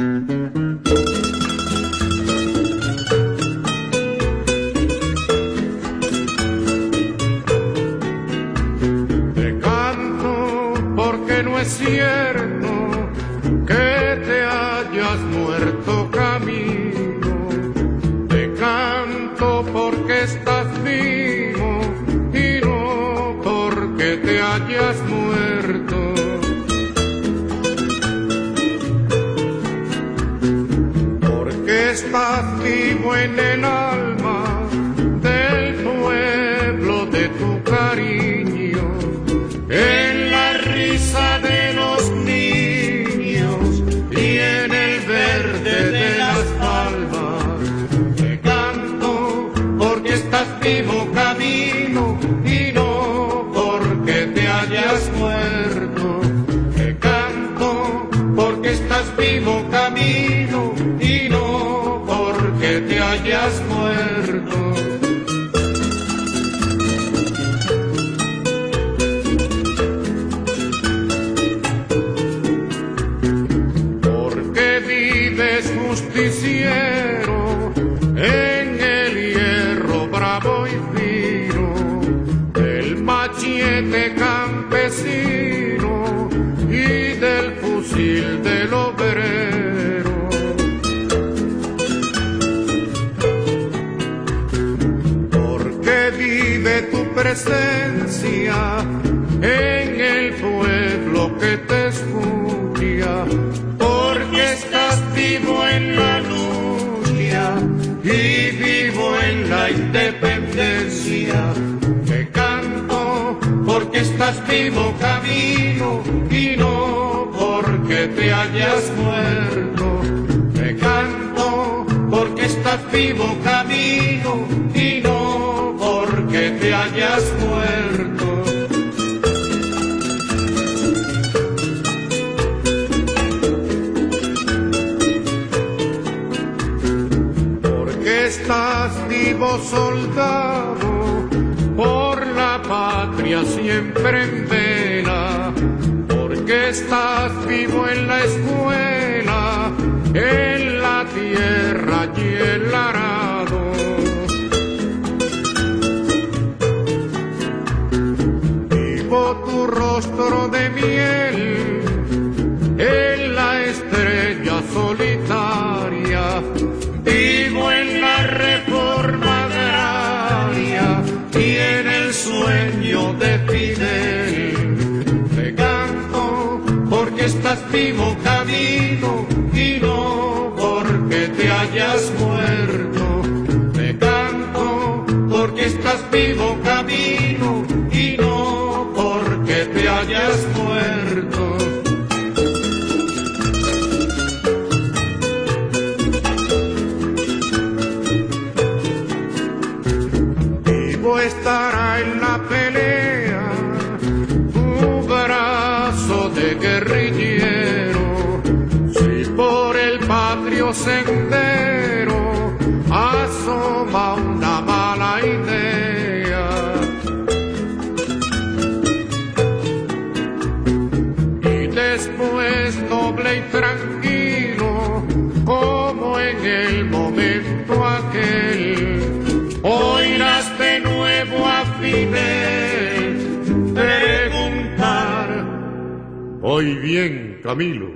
Te canto porque no es cierto que te hayas muerto camino. Te canto porque estás vivo y no porque te hayas muerto. Estás vivo en el alma del pueblo de tu cariño, en la risa de los niños y en el verde de las palmas. Te canto porque estás vivo camino y no porque te hayas muerto. Te canto porque estás vivo camino hayas porque vives justiciero en el hierro bravo y fino, del machete presencia en el pueblo que te escucha, porque estás vivo en la lucha y vivo en la independencia. Te canto porque estás vivo camino y no porque te hayas muerto. Te canto porque estás vivo camino estás vivo soldado por la patria siempre en vela. Porque estás vivo en la escuela, en la tierra y el arado. Vivo tu rostro de miel en la estrella solitaria. Sueño de Fidel. Te canto porque estás vivo camino y no porque te hayas muerto. Te canto porque estás vivo camino y no porque te hayas muerto. Estará en la pelea tu brazo de guerrillero. Si por el patrio sendero asoma una mala idea. Y después noble y tranquilo, como en el momento aquel, Hoy bien, Camilo.